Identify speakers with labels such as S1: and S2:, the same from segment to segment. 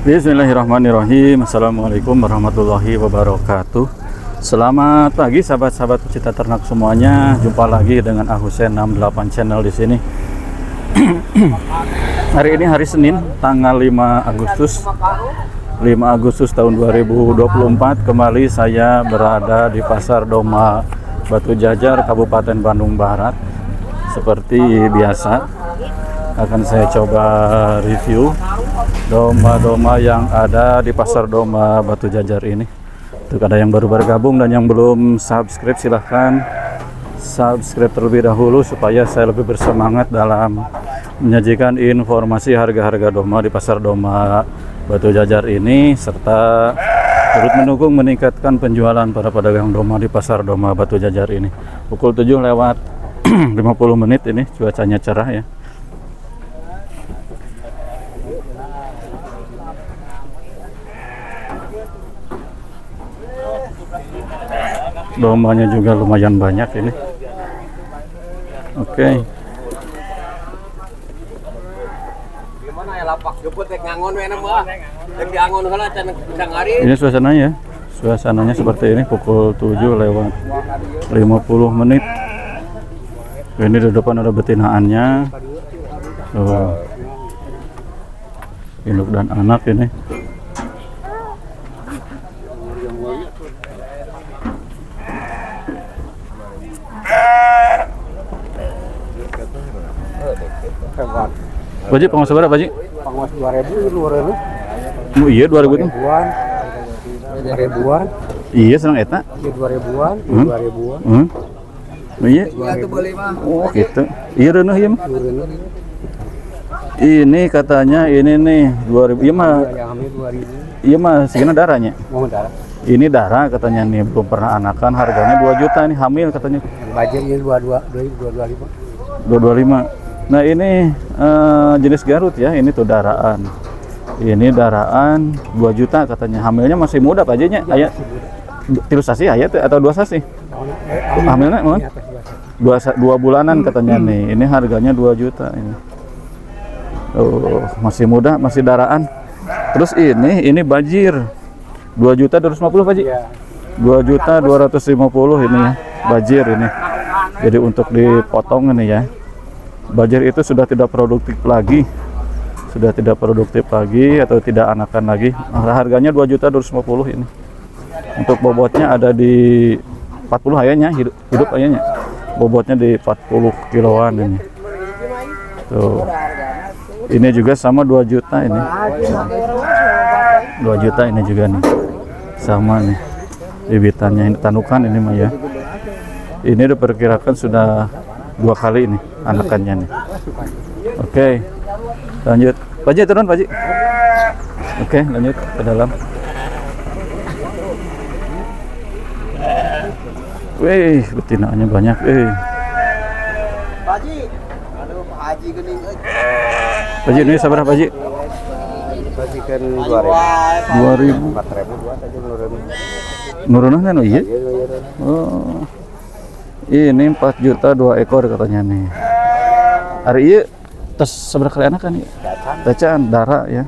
S1: Bismillahirrahmanirrahim. Assalamualaikum warahmatullahi wabarakatuh. Selamat pagi sahabat-sahabat pecinta ternak semuanya. Jumpa lagi dengan Ahusen 68 channel di sini. Hari ini hari Senin tanggal 5 Agustus. 5 Agustus tahun 2024 Kembali saya berada di Pasar Doma Batu Jajar Kabupaten Bandung Barat. Seperti biasa akan saya coba review domba-domba yang ada di pasar domba Batu Jajar ini. Untuk ada yang baru bergabung dan yang belum subscribe silahkan subscribe terlebih dahulu supaya saya lebih bersemangat dalam menyajikan informasi harga-harga domba di pasar domba Batu Jajar ini serta turut mendukung meningkatkan penjualan para pedagang domba di pasar domba Batu Jajar ini. Pukul 7 lewat 50 menit ini cuacanya cerah ya. Dombanya juga lumayan banyak ini oke okay.
S2: Ya pisang hari.
S1: ini suasananya suasananya seperti ini pukul 7 lewat 50 menit ini di depan ada betinaannya oh. induk dan anak ini Baji penguasa berapa Baji?
S2: Pangwas 2000 luar itu.
S1: Oh, iya 2000 tuh.
S2: Ribuan. Ribuan.
S1: Iya senang eta.
S2: Iya 2000-an,
S1: Hmm.
S2: 2000-an.
S1: Hmm. Oh, iya.
S2: Iya.
S1: Oh gitu. Iya renah ya. mah. Ini katanya ini nih 2000. Iya mah
S2: yang hamil 2000.
S1: iya mah segini darahnya.
S2: Mau darah.
S1: Ini darah katanya nih belum pernah anakan harganya 2 juta nih hamil katanya
S2: budget ini 22 225.
S1: 225. Nah ini eh, jenis Garut ya ini tuh daraan. Ini daraan 2 juta katanya hamilnya masih muda Pak Jenya. Ayat tilu sasi ayat atau dua sasi? Hamilnya mohon? Dua, sa- dua bulanan katanya nih. Ini harganya 2 juta ini. Oh, masih muda, masih daraan. Terus ini ini bajir. 2 juta 250 Pak Ji?
S2: Iya.
S1: 2 juta 250 ini ya. Bajir ini. Jadi untuk dipotong ini ya. Bajir itu sudah tidak produktif lagi. Sudah tidak produktif lagi atau tidak anakan lagi. Nah, harganya 2 juta 250 ini. Untuk bobotnya ada di 40 ayahnya hidup, hidup ayahnya. Bobotnya di 40 kiloan ini. Tuh. Ini juga sama 2 juta ini. 2 juta ini juga nih. Sama nih. Bibitannya ini tanukan ini mah ya. Ini diperkirakan sudah dua kali ini anakannya nih. Oke. Lanjut. Pak Ji turun Pak Ji. Oke, lanjut ke dalam. Wih, betinanya banyak. Eh,
S2: Haji. Aduh, Pak Haji geuning euy.
S1: Pak ini sabar Pak Ji.
S2: Bagikan 2000.
S1: 2000
S2: 4000 buat aja nurun.
S1: nurunah kan oh iya. Oh. Ini 4 juta dua ekor katanya nih. Hari iya tes seberapa kali anak kan ya? Tacan darah ya.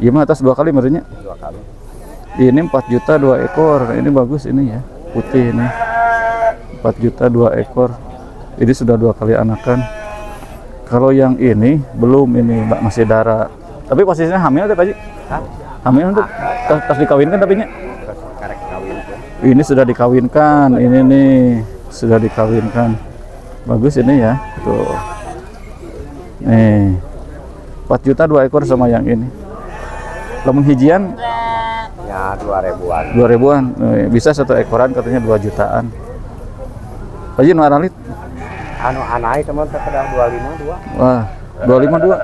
S1: Iya mah atas dua kali merenya.
S2: Dua kali.
S1: Ini 4 juta dua ekor. Ini bagus ini ya. Putih ini. 4 juta dua ekor. Ini sudah dua kali anakan. Kalau yang ini belum ini Mbak masih darah. Tapi posisinya hamil deh Pak Ji. Hamil untuk tas, tas dikawinkan tapi nya. Ini sudah dikawinkan, ini nih sudah dikawinkan. Bagus ini ya, tuh. Nih, 4 juta dua ekor sama yang ini. Lamun hijian
S2: Ya 2000-an.
S1: 2000-an, Eh, bisa satu ekoran katanya 2 jutaan. Haji nu aralit,
S2: Anu anai teman teh kedang 25 dua.
S1: wah 252.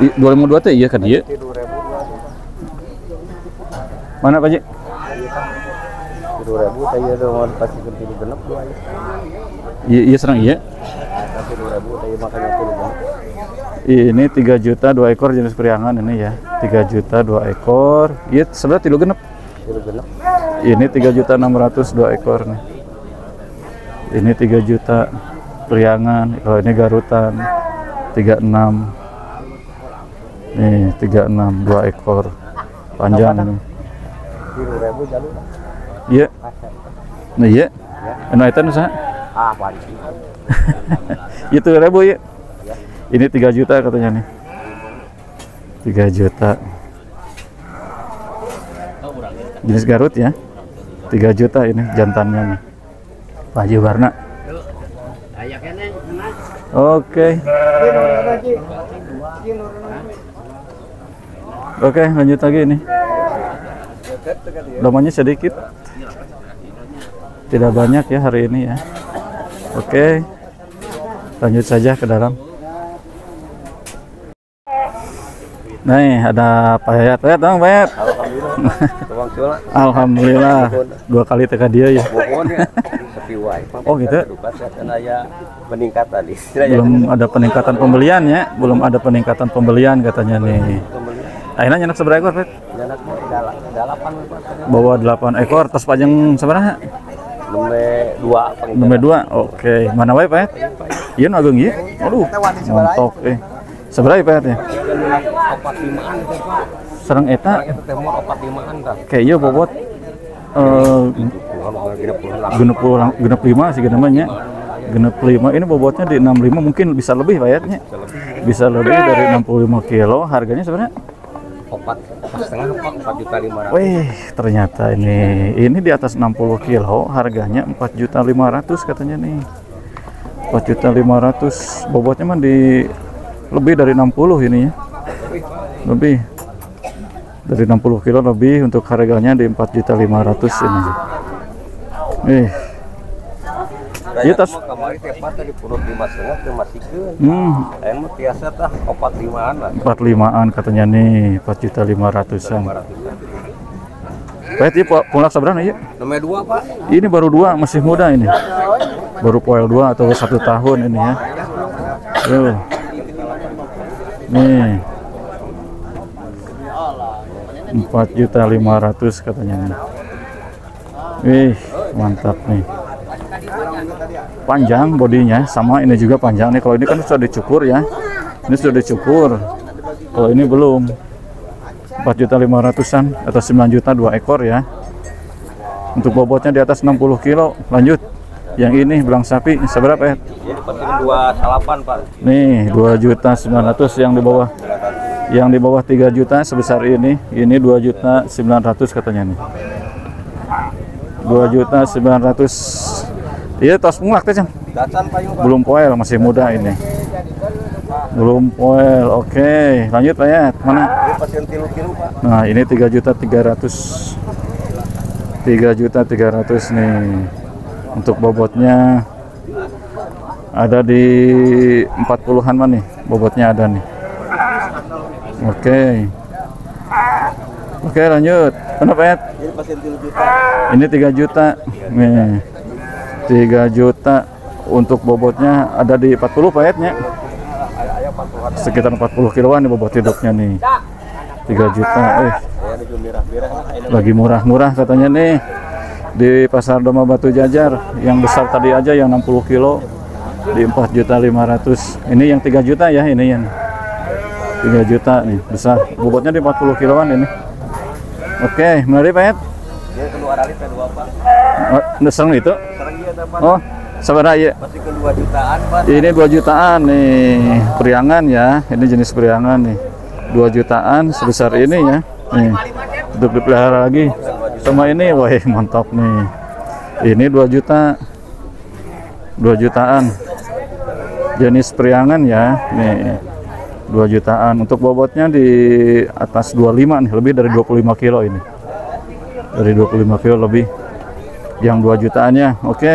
S1: I- 252 teh iya kan iya.
S2: Ti 2000 dua.
S1: Mana Pak
S2: 2000 teh ieu dengan pasti tilu genep dua.
S1: Iya, iya serang iya.
S2: Tapi 2000 teh ieu makanya tilu genep.
S1: Ini 3 juta dua ekor jenis priangan ini ya. 3 juta dua ekor. Iya sebenarnya tilu genep.
S2: Tilu genep.
S1: Ini 3 juta 600 dua ekor nih. Ini 3 juta priangan. Kalau ini garutan 36. Nih, 36 dua ekor panjang ini.
S2: Ribu jalur.
S1: Iya. Nah, iya. Anu eta nu saha?
S2: Ah, panci.
S1: Itu ribu ya. Ini 3 juta katanya nih. 3 juta. Jenis Garut ya. 3 juta ini jantannya nih. Pak Haji Warna. Oke. Oke, lanjut lagi ini. Domanya sedikit. Tidak banyak ya hari ini ya. Oke. Lanjut saja ke dalam. Nih, ada Pak Yayat. Yayat, dong, Pak Yayat.
S2: Cula.
S1: Alhamdulillah. Dua kali teka dia ya. Oh, gitu?
S2: Ya peningkatan.
S1: Belum ada peningkatan pembelian ya. Belum ada peningkatan pembelian katanya nih. Akhirnya nyenak seberapa ekor, Pak? Bawa 8 ekor, tas panjang seberapa?
S2: Nomor dua
S1: Nomor dua, oke. Mana wae Pak? Iya nu agung ieu. Aduh, montok eh. Seberapa Pak ya?
S2: pak.
S1: Serang eta kayak ieu bobot eh
S2: puluh
S1: genep puluh genep lima sih namanya. Genep lima ini bobotnya di 65 mungkin bisa lebih Pak ya? Bisa lebih dari 65 kilo. Harganya sebenarnya
S2: Opat setengah empat juta lima ratus.
S1: Wih, ternyata ini ini di atas 60 kilo, harganya 4 juta 500 katanya nih. 4 juta 500, bobotnya mah di lebih dari 60 ini ya. Lebih dari 60 kilo lebih untuk harganya di 4 juta 500 ini. Eh, tas-
S2: Kemarin tepat tadi puluh lima setengah tuh masih
S1: hmm,
S2: mah biasa tah opat limaan lah.
S1: 45-an katanya nih, 4 juta 500-an.
S2: Lima ratusan.
S1: Pak, ini pulak seberapa ya?
S2: Nomor dua pak.
S1: Ini baru dua, masih muda ini. Baru poel dua atau satu tahun ini ya. Tuh. Nih. Empat juta lima ratus katanya nih. Wih, mantap nih. Panjang bodinya, sama ini juga panjang nih. Kalau ini kan sudah dicukur ya. Ini sudah dicukur. Kalau ini belum. 4 juta 500-an atau 9 juta dua ekor ya. Untuk bobotnya di atas 60 kilo. Lanjut. Yang ini belang sapi seberapa ya?
S2: Jadi penting dua salapan pak.
S1: Nih, 2 juta 900 yang di bawah. Yang di bawah 3 juta sebesar ini. Ini 2 juta 900 katanya nih. 2 juta 900. Iya, tos mulak teh. Belum poel, masih muda ini. Belum poel. Oke, lanjut Pak ya. Mana? Nah, ini 3 juta 300. 3 juta 300 nih. Untuk bobotnya ada di 40-an mana nih? Bobotnya ada nih. Oke. Oke, lanjut. Kenapa ya?
S2: Ini
S1: 3 juta. Nih. 3 juta untuk bobotnya ada di 40 Pak Ed, nya.
S2: Ayah empat puluh
S1: Sekitar 40 kiloan nih bobot hidupnya nih. 3 juta. Eh, lagi murah-murah katanya nih di pasar Doma Batu Jajar yang besar tadi aja yang 60 kilo di 4 juta 500 ini yang 3 juta ya ini yang 3 juta nih besar bobotnya di 40 kiloan ini oke mari Pak Ed
S2: Dia keluar alit pak.
S1: oh, itu
S2: Pak.
S1: oh sabar ya
S2: Masih ke dua jutaan pak.
S1: ini 2 jutaan nih periangan ya. Ini jenis periangan nih. 2 jutaan sebesar ini ya. Nih untuk dipelihara lagi. Sama ini wah mantap nih. Ini 2 juta. 2 jutaan. Jenis periangan ya nih. 2 jutaan. Untuk bobotnya di atas 25 nih lebih dari 25 kilo ini. Dari 25 kilo lebih yang 2 jutaannya oke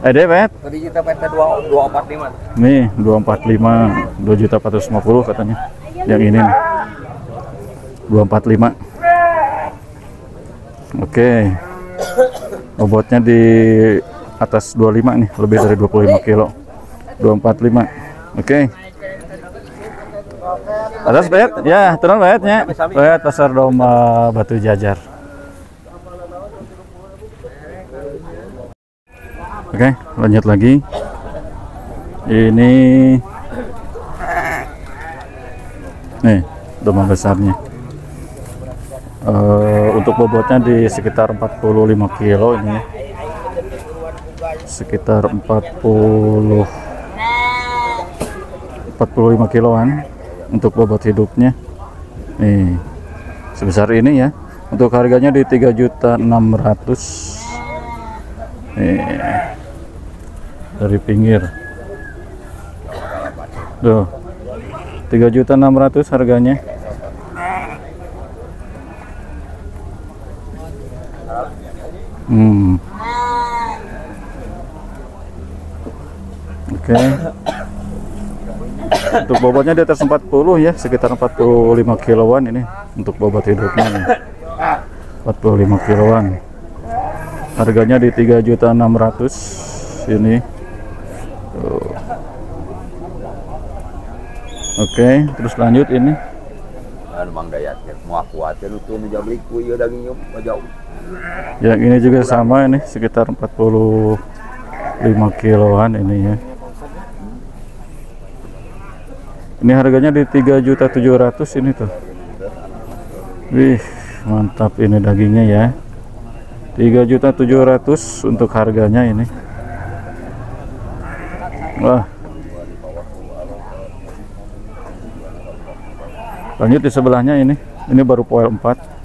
S1: eh deh Pet
S2: Tadi kita empat lima.
S1: Nih 245 2 juta 450 katanya. Yang ini nih. 245. Oke. Bobotnya di atas 25 nih, lebih dari 25 kilo. 245. Oke. Atas bayat? Ya, turun bayatnya. Bayat pasar domba Batu Jajar. Oke, lanjut lagi. Ini nih domba besarnya. Eh, untuk bobotnya di sekitar 45 kilo ini ya. sekitar 40 45 kiloan untuk bobot hidupnya. Nih sebesar ini ya. Untuk harganya di 3.600 nih dari pinggir. Tuh 3.600 harganya. Hmm. Oke. Untuk bobotnya di atas 40 ya sekitar 45 kiloan ini untuk bobot hidupnya nih. 45 kiloan. Harganya di 3.600 ini oke. Terus lanjut ini.
S2: Anu Mang Dayat mau kuatin itu menjadi ku ieu dagingnya jauh.
S1: yang ini juga sama ini sekitar 45 kiloan ini ya. Ini harganya di 3.700 ini tuh. Wih mantap ini dagingnya ya. 3.700 untuk harganya ini. Wah lanjut di sebelahnya ini ini baru poel 4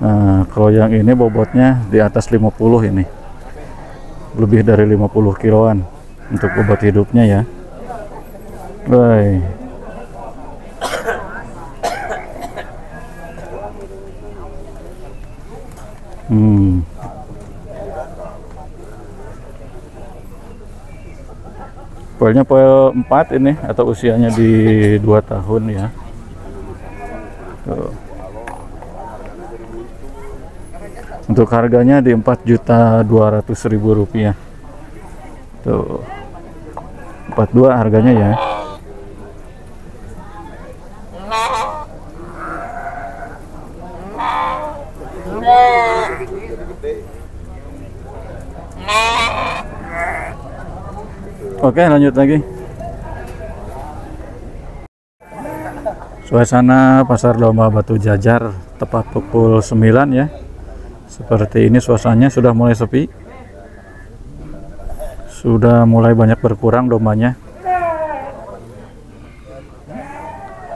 S1: Nah, kalau yang ini bobotnya di atas 50 ini. Lebih dari 50 kiloan untuk bobot hidupnya ya. Baik. Hmm. Poelnya poel 4 ini atau usianya di 2 tahun ya. Untuk harganya di 4.200.000 rupiah. Tuh. 42 harganya ya. Oke, lanjut lagi. Suasana pasar domba Batu Jajar tepat pukul 9 ya. Seperti ini suasananya sudah mulai sepi. Sudah mulai banyak berkurang dombanya.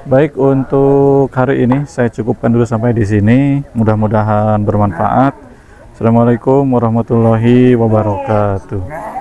S1: Baik untuk hari ini saya cukupkan dulu sampai di sini. Mudah-mudahan bermanfaat. Assalamualaikum warahmatullahi wabarakatuh.